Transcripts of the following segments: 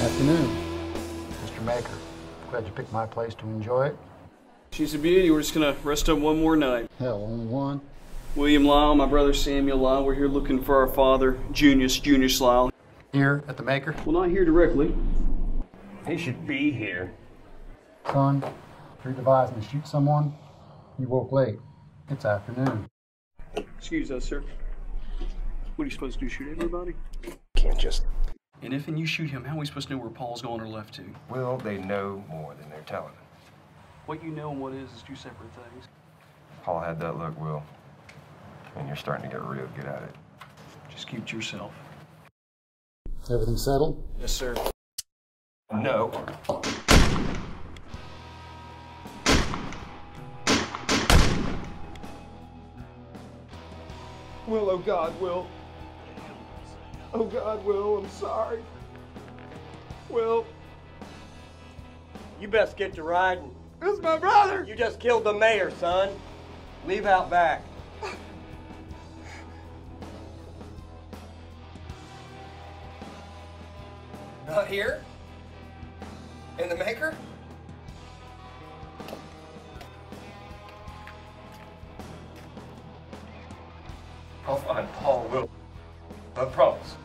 Afternoon. Mr. Maker, glad you picked my place to enjoy it. She's a beauty. We're just gonna rest up one more night. Hell, only one. William Lyle, my brother Samuel Lyle. We're here looking for our father, Junius, Junius Lyle. Here at the Maker. Well, not here directly. He should be here. Son, if you're devising to shoot someone, you woke late. It's afternoon. Excuse us, sir. What are you supposed to do? Shoot everybody? Can't just. And if and you shoot him, how are we supposed to know where Paul's going or left to? Well, they know more than they're telling? What you know and what is is two separate things. Paul had that look, Will. And you're starting to get real good at it. Just keep to yourself. Everything settled? Yes, sir. No. Will, oh God, Will. Oh God, Will, I'm sorry. Will. You best get to riding. It's my brother. You just killed the mayor, son. Leave out back. Not here? In the maker? I'll find Paul Will. I promise.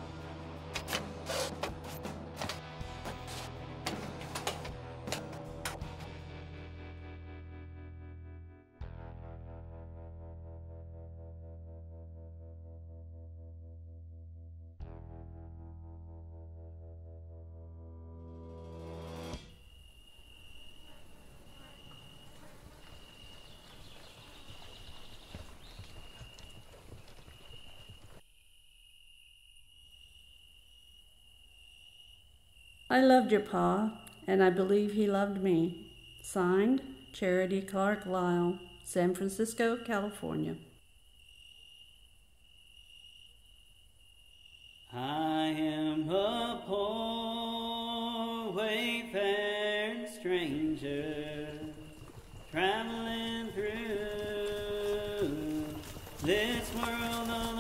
I loved your pa, and I believe he loved me. Signed, Charity Clark Lyle, San Francisco, California. I am a poor wayfaring stranger traveling through this world